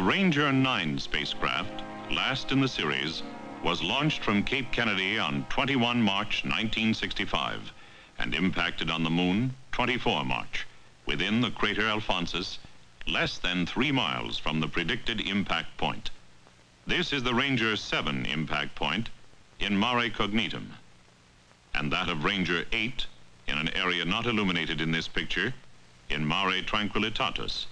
The Ranger 9 spacecraft, last in the series, was launched from Cape Kennedy on 21 March 1965 and impacted on the moon 24 March within the crater Alphonsus, less than three miles from the predicted impact point. This is the Ranger 7 impact point in Mare Cognitum, and that of Ranger 8 in an area not illuminated in this picture in Mare Tranquillitatis.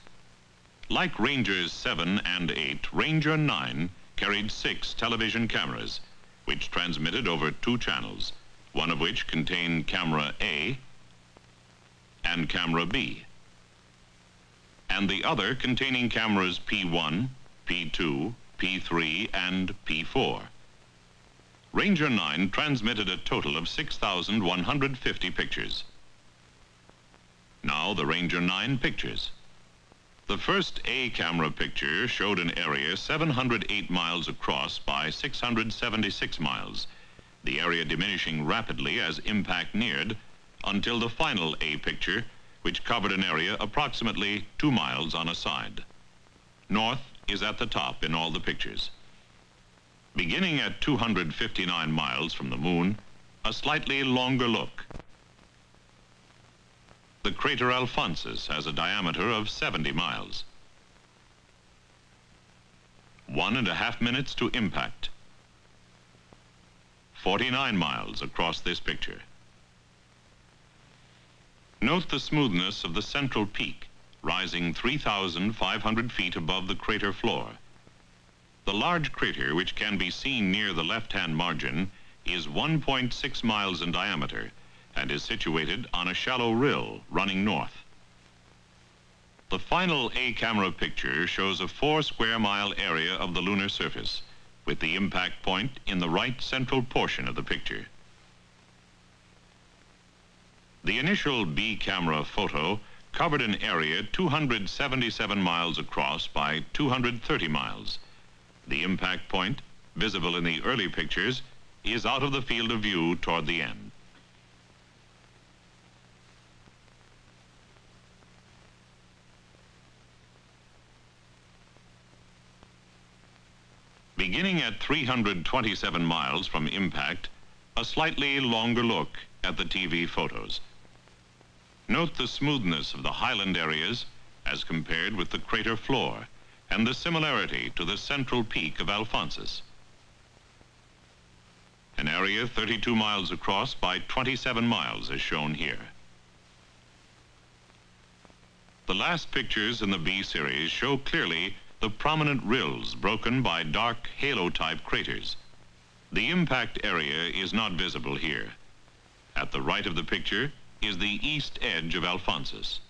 Like Rangers 7 and 8, Ranger 9 carried six television cameras, which transmitted over two channels, one of which contained camera A and camera B, and the other containing cameras P1, P2, P3, and P4. Ranger 9 transmitted a total of 6,150 pictures. Now the Ranger 9 pictures. The first A camera picture showed an area 708 miles across by 676 miles, the area diminishing rapidly as impact neared until the final A picture, which covered an area approximately two miles on a side. North is at the top in all the pictures. Beginning at 259 miles from the moon, a slightly longer look the crater Alphonsus has a diameter of 70 miles. One and a half minutes to impact. 49 miles across this picture. Note the smoothness of the central peak, rising 3,500 feet above the crater floor. The large crater, which can be seen near the left-hand margin, is 1.6 miles in diameter and is situated on a shallow rill running north. The final A camera picture shows a four square mile area of the lunar surface with the impact point in the right central portion of the picture. The initial B camera photo covered an area 277 miles across by 230 miles. The impact point, visible in the early pictures, is out of the field of view toward the end. Beginning at 327 miles from impact, a slightly longer look at the TV photos. Note the smoothness of the highland areas as compared with the crater floor and the similarity to the central peak of Alphonsus. An area 32 miles across by 27 miles is shown here. The last pictures in the B series show clearly the prominent rills broken by dark halo-type craters. The impact area is not visible here. At the right of the picture is the east edge of Alphonsus.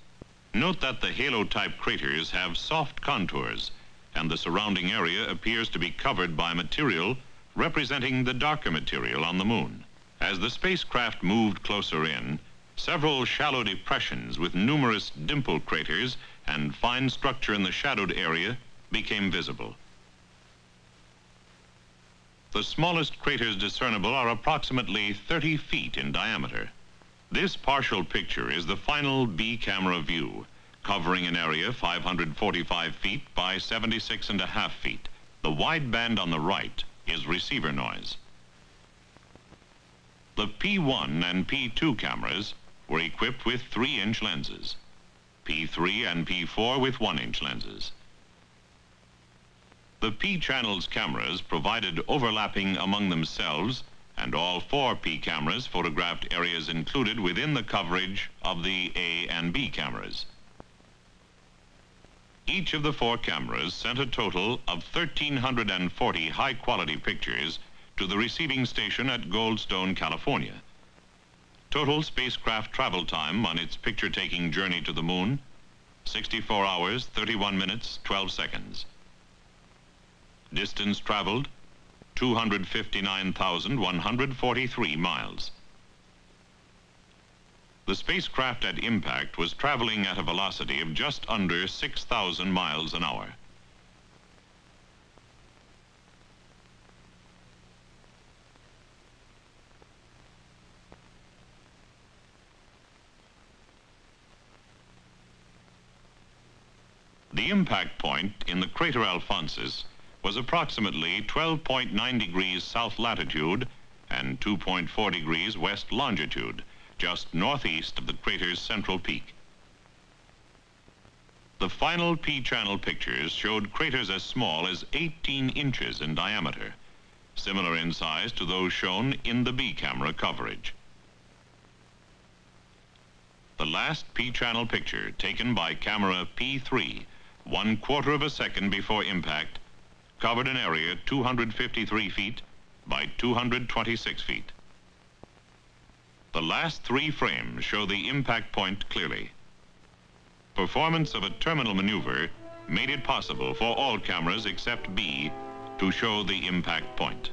Note that the halo-type craters have soft contours and the surrounding area appears to be covered by material representing the darker material on the moon. As the spacecraft moved closer in, several shallow depressions with numerous dimple craters and fine structure in the shadowed area became visible. The smallest craters discernible are approximately 30 feet in diameter. This partial picture is the final B camera view, covering an area 545 feet by 76 and a half feet. The wide band on the right is receiver noise. The P1 and P2 cameras were equipped with 3-inch lenses, P3 and P4 with 1-inch lenses. The P channel's cameras provided overlapping among themselves and all four P cameras photographed areas included within the coverage of the A and B cameras. Each of the four cameras sent a total of 1,340 high-quality pictures to the receiving station at Goldstone, California. Total spacecraft travel time on its picture-taking journey to the moon, 64 hours, 31 minutes, 12 seconds. Distance traveled, 259,143 miles. The spacecraft at impact was traveling at a velocity of just under 6,000 miles an hour. The impact point in the crater Alphonsus was approximately 12.9 degrees south latitude and 2.4 degrees west longitude, just northeast of the crater's central peak. The final P-channel pictures showed craters as small as 18 inches in diameter, similar in size to those shown in the B-camera coverage. The last P-channel picture, taken by camera P3, one quarter of a second before impact, covered an area 253 feet by 226 feet. The last three frames show the impact point clearly. Performance of a terminal maneuver made it possible for all cameras except B to show the impact point.